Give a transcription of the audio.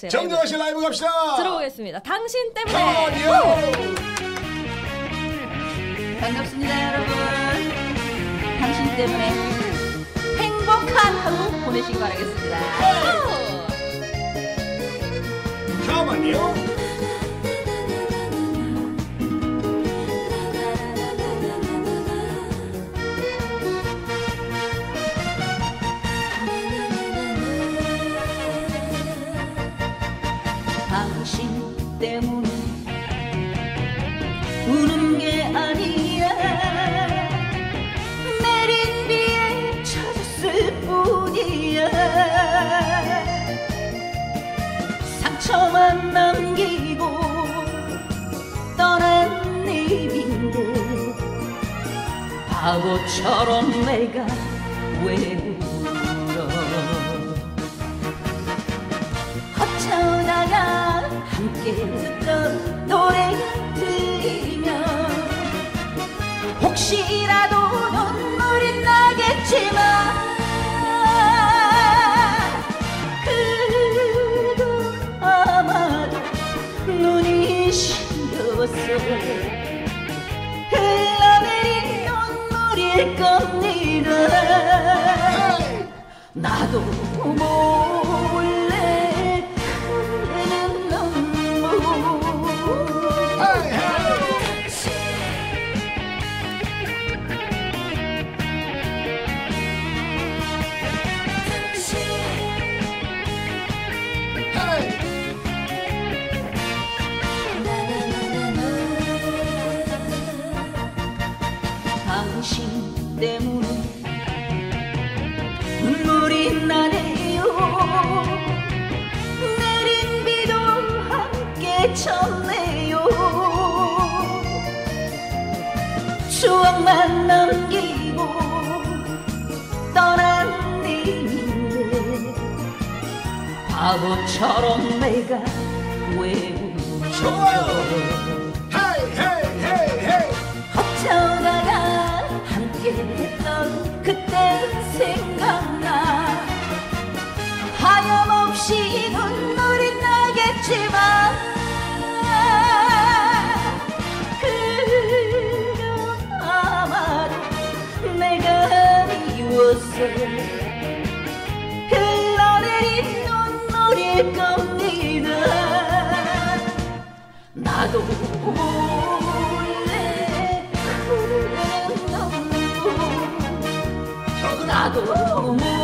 정정아 씨 라이브 갑시다. 들어보겠습니다. 당신 때문에. 반갑습니다 여러분 당신 때문에 행복한 하루 보내시기 바라겠습니다 당신 때문에 우는 게 아니야 내린 비에 젖었을 뿐이야. 상처만 남기고 떠난 님인데 바보처럼 내가 왜 함께 듣던 노래가 들리면 혹시라도 눈물이 나겠지만 그래도 아마도 눈이 시려웠어. 흘러내린 눈물일 겁니다. 나도 몰 당신 때문에 눈물이 나네요. 내린 비도 함께 쳤네요. 추억만 남기고 떠난 님인데 바보처럼 내가 왜. 울어 했던 그때 생각나. 하염없이 눈물이 나겠지만 그건 아마도 내가 네 미웠어 흘러내린 눈물일 겁니다. 나도 Chicago.